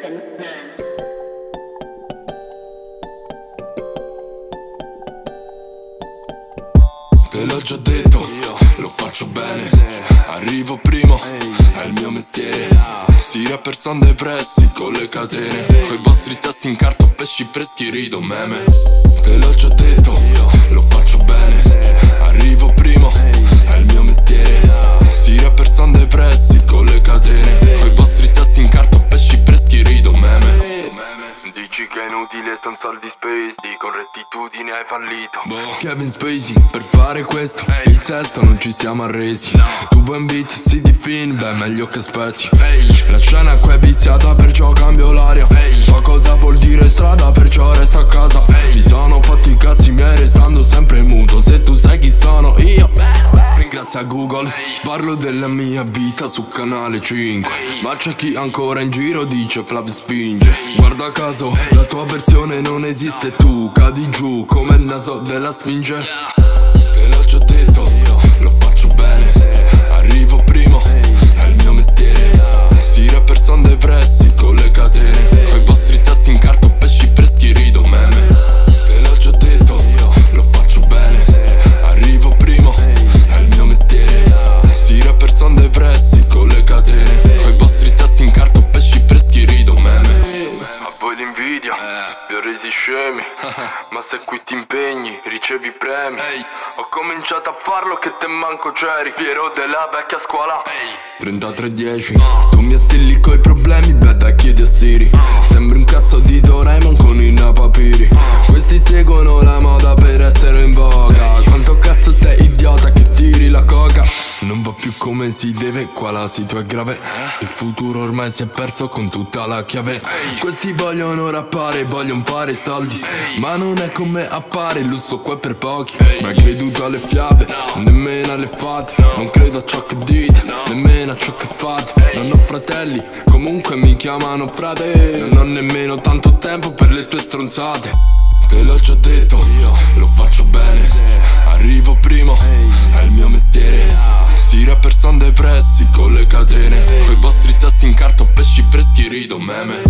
Te l'ho già detto, lo faccio bene. Arrivo primo, è il mio mestiere. Sti rapper son depressi con le catene. Coi vostri testi in carto, pesci freschi, rido meme. Te l'ho già detto, lo faccio bene son soldi spesi Con rettitudine hai fallito. Boh. Kevin Spacey Per fare questo Il sesto non ci siamo arresi. Tu buon beat, si di fin Beh meglio che aspetti La scena qua è viziata perciò cambio l'aria. So cosa vuol dire strada perciò resto a casa. Mi Ringrazia Google Parlo della mia vita su canale 5 Ma c'è chi ancora in giro dice Flav spinge. Guarda caso la tua versione non esiste tu Cadi giù come il naso della sfinge vi ho resi scemi Ma se qui ti impegni, ricevi premi. Ho cominciato a farlo che te manco c'eri Piero della vecchia scuola. 3310 Tu mi astilli coi problemi, beh chiedi a Siri Sembri un cazzo di Doraemon con i napapiri. Questi la coca Non va più come si deve, qua la situazione è grave. Il futuro ormai si è perso con tutta la chiave. Questi vogliono rappare, vogliono fare soldi. Ma non è come appare, il lusso qua è per pochi. Mai creduto alle fiabe, nemmeno alle fate. Non credo a ciò che dite, nemmeno a ciò che fate. Non ho fratelli, comunque mi chiamano frate. Non ho nemmeno tanto tempo per le tue stronzate. Te l'ho già detto, lo faccio bene depressi con le catene Coi